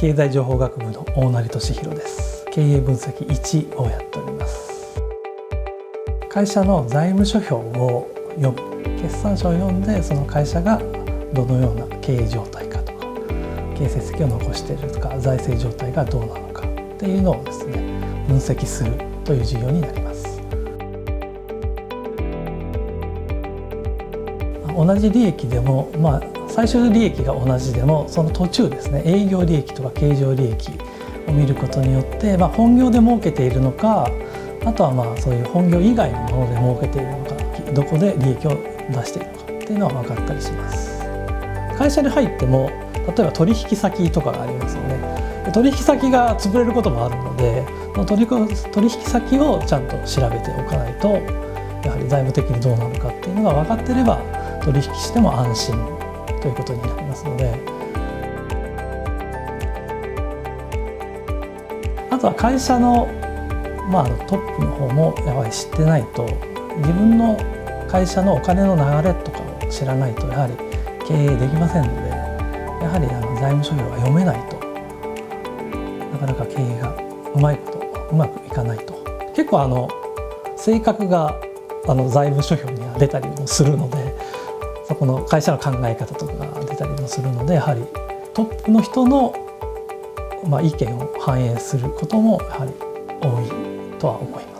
経済情報学部の大成俊弘です。経営分析1をやっております。会社の財務諸表を読む。決算書を読んでその会社がどのような経営状態かとか経営成績を残しているとか財政状態がどうなのかっていうのをですね分析するという授業になります。同じ利益でもまあ最終利益が同じでもその途中ですね営業利益とか経常利益を見ることによって、まあ、本業で儲けているのかあとはまあそういう本業以外のもので儲けているのかどこで利益を出しているのかっていうのは分かったりします。会社に入っても例えば取引先とかがありますよね。取引先が潰れることもあるので取引先をちゃんと調べておかないとやはり財務的にどうなのかっていうのが分かってれば取引しても安心ということになりますのであとは会社の,、まあ、トップの方もやはり知ってないと自分の会社のお金の流れとかを知らないとやはり経営できませんのでやはりあの財務諸表が読めないとなかなか経営がうまいことうまくいかないと。結構あの性格があの財務諸表には出たりもするのでこの会社の考え方とかが出たりもするのでやはりトップの人の、まあ、意見を反映することもやはり多いとは思います。